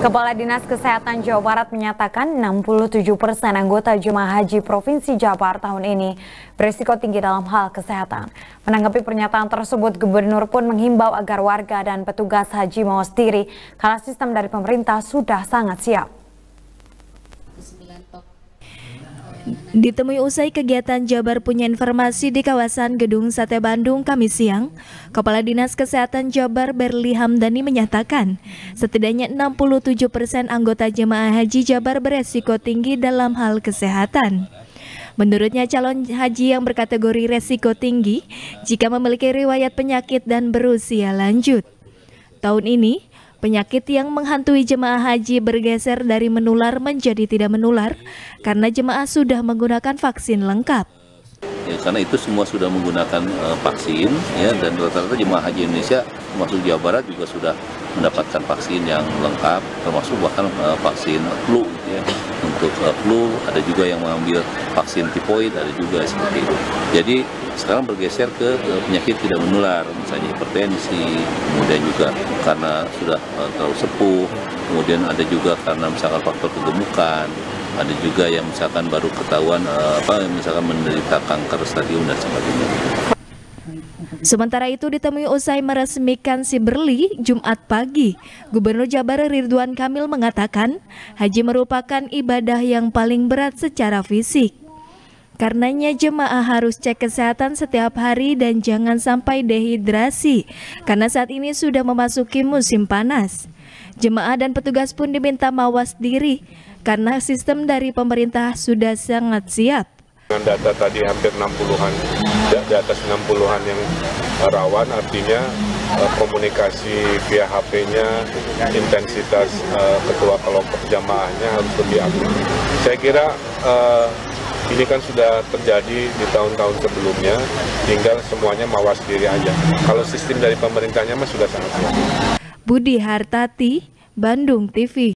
Kepala Dinas Kesehatan Jawa Barat menyatakan 67 persen anggota jemaah haji Provinsi Jabar tahun ini berisiko tinggi dalam hal kesehatan. Menanggapi pernyataan tersebut, Gubernur pun menghimbau agar warga dan petugas haji mawas diri karena sistem dari pemerintah sudah sangat siap. Ditemui usai kegiatan Jabar punya informasi di kawasan Gedung Sate Bandung Kamis siang, Kepala Dinas Kesehatan Jabar Berli Hamdani menyatakan, setidaknya 67 persen anggota jemaah haji Jabar beresiko tinggi dalam hal kesehatan. Menurutnya calon haji yang berkategori resiko tinggi jika memiliki riwayat penyakit dan berusia lanjut. Tahun ini, Penyakit yang menghantui jemaah haji bergeser dari menular menjadi tidak menular karena jemaah sudah menggunakan vaksin lengkap. Ya, karena itu semua sudah menggunakan uh, vaksin ya dan rata-rata jemaah haji Indonesia termasuk Jawa Barat juga sudah mendapatkan vaksin yang lengkap termasuk bahkan uh, vaksin flu ya untuk uh, flu ada juga yang mengambil vaksin tipoid ada juga seperti itu. Jadi sekarang bergeser ke penyakit tidak menular, misalnya hipertensi, kemudian juga karena sudah eh, terlalu sepuh, kemudian ada juga karena misalkan faktor kegemukan, ada juga yang misalkan baru ketahuan eh, apa misalkan menderita kanker stadium dan sebagainya. Sementara itu ditemui usai meresmikan si Berli Jumat pagi, Gubernur Jabar Ridwan Kamil mengatakan haji merupakan ibadah yang paling berat secara fisik. Karenanya jemaah harus cek kesehatan setiap hari dan jangan sampai dehidrasi karena saat ini sudah memasuki musim panas. Jemaah dan petugas pun diminta mawas diri karena sistem dari pemerintah sudah sangat siap. Dengan data tadi hampir 60-an, di atas 60-an yang rawan artinya eh, komunikasi via HP-nya, intensitas uh, ketua kelompok jamaahnya harus lebih aktif. Saya kira uh, ini kan sudah terjadi di tahun-tahun sebelumnya, tinggal semuanya mawas diri aja. Kalau sistem dari pemerintahnya mah sudah sangat siap. Budi Hartati, Bandung TV.